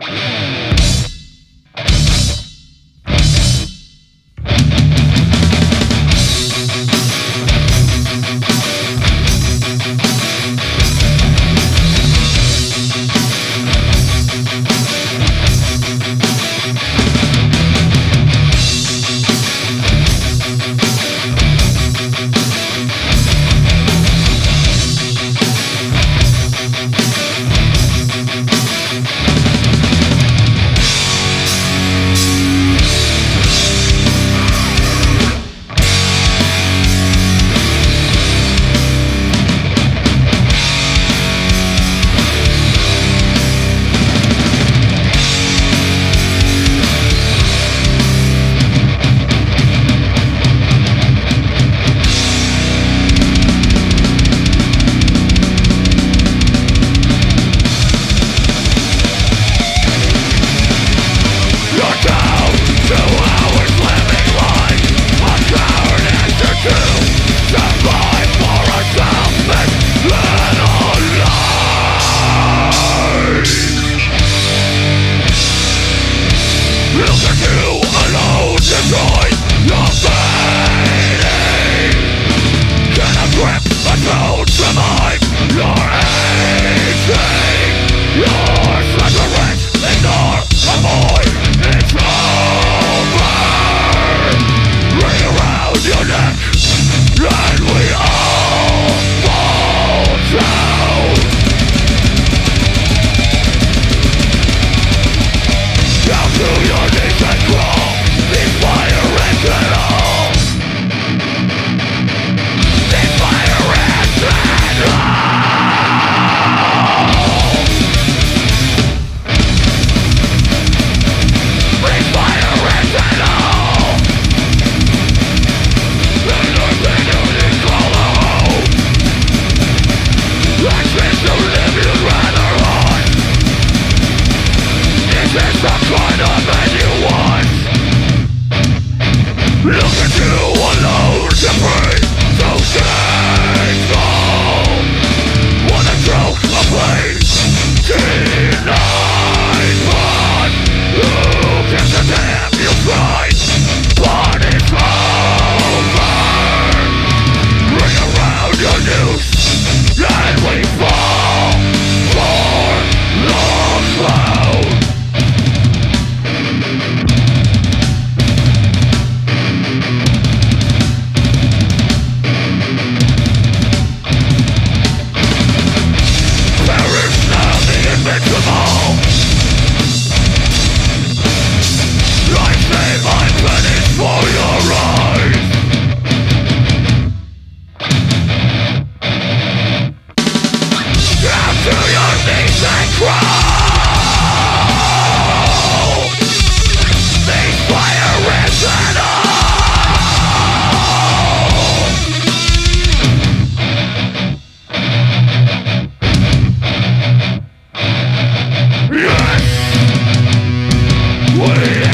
Look muere.